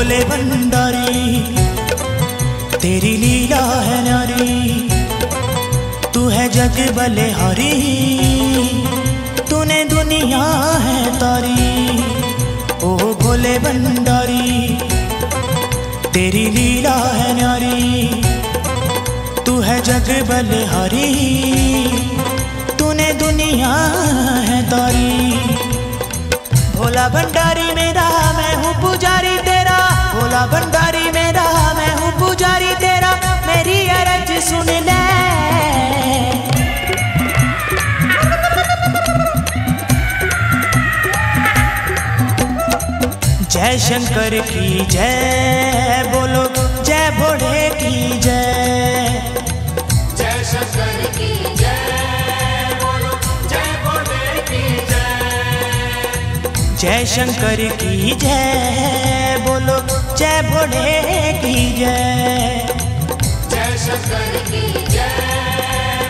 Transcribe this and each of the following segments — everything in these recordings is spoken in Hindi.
भंडारी, तेरी लीला है नारी, तू है जग बलिहारी, तूने दुनिया है तारी। ओ भोले भंडारी, तेरी लीला है नारी, तू है जग बलिहारी, तूने दुनिया है तारी। भोला भंडारी भोला भंडारी मेरा मैं हूँ पुजारी तेरा मेरी अरज सुन ले। जय शंकर की जय बोलो जय भोले की जय। जय शंकर की जय बोलो जय भोले की जय। जय शंकर की जय। जय भोले की जय। जय शंकर की जय।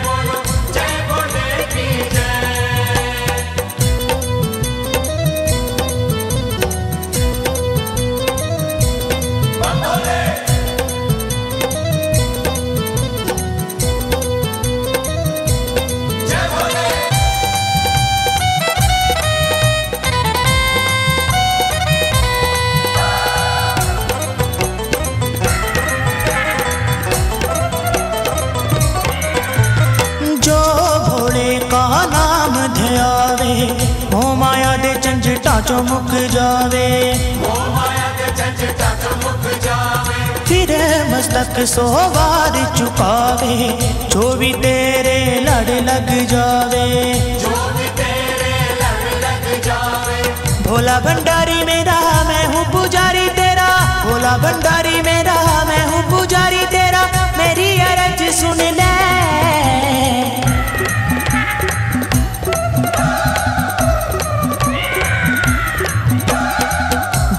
चंचटा चो मुक जावे। ओ माया के झंझटा जावे मस्तक सोवार चुकावे। जो भी तेरे लड़ लग जावे जो भी तेरे लड़ लग जावे। भोला भंडारी मेरा, मैं हूँ पुजारी तेरा। भोला भंडारी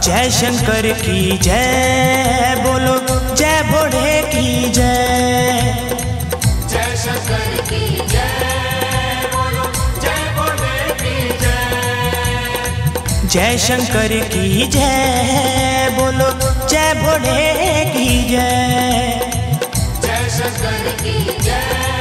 जय शंकर की जय बोलो जय भोले की जय। जय शंकर की जय बोलो जय भोले की जय। जय शंकर की जय बोलो जय भोले की जय। जय शंकर की जय।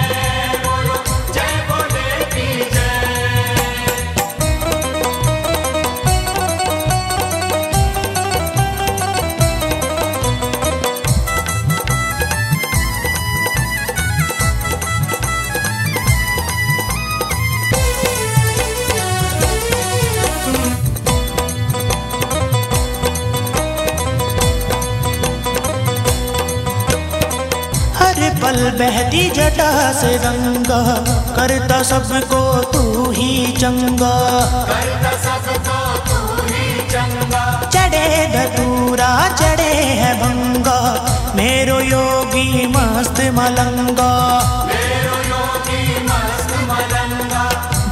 पल बहती जटा से रंगा। करता सबको तू ही चंगा। करता सबको तू ही चंगा। चढ़े धतूरा चढ़े है भंगा। मेरो योगी मस्त मलंगा। मेरो योगी मस्त मलंगा।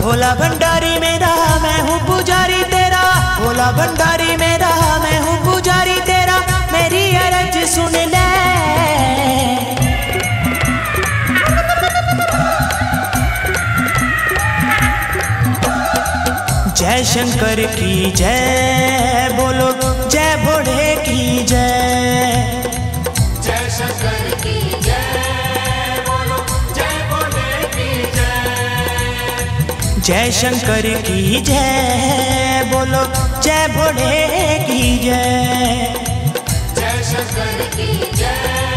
भोला भंडारी मेरा मैं हूँ पुजारी तेरा। भोला भंडारी जय शंकर की जय, बोलो, जय भोले की जय। जय शंकर की जय, बोलो, जय भोले की जय। जय शंकर की जय, बोलो, जय भोले की जय। जय शंकर की जय।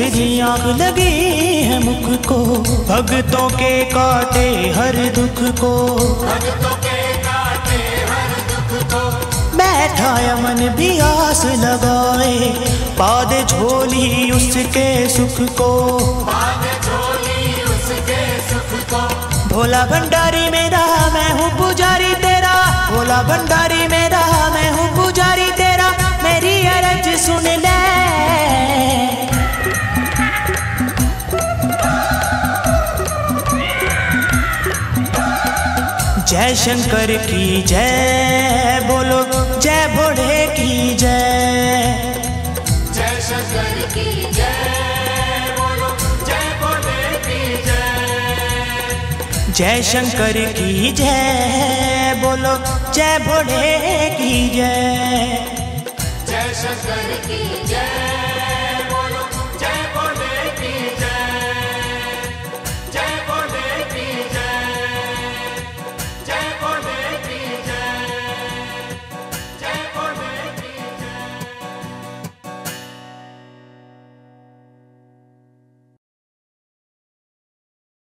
तीसरी आग लगी है मुख को भगतों के काटे हर दुख को भक्तों के काटे हर दुख को बैठा यमन भी आस लगाए। पाद झोली उसके सुख को भोला भंडारी मेरा, मैं हूँ पुजारी तेरा। भोला भंडारी मेरा जय शंकर की जय बोलो जय भोले की जय। जय शंकर की जय बोलो जय भोले की जय। जय शंकर की जय बोलो जय भोले की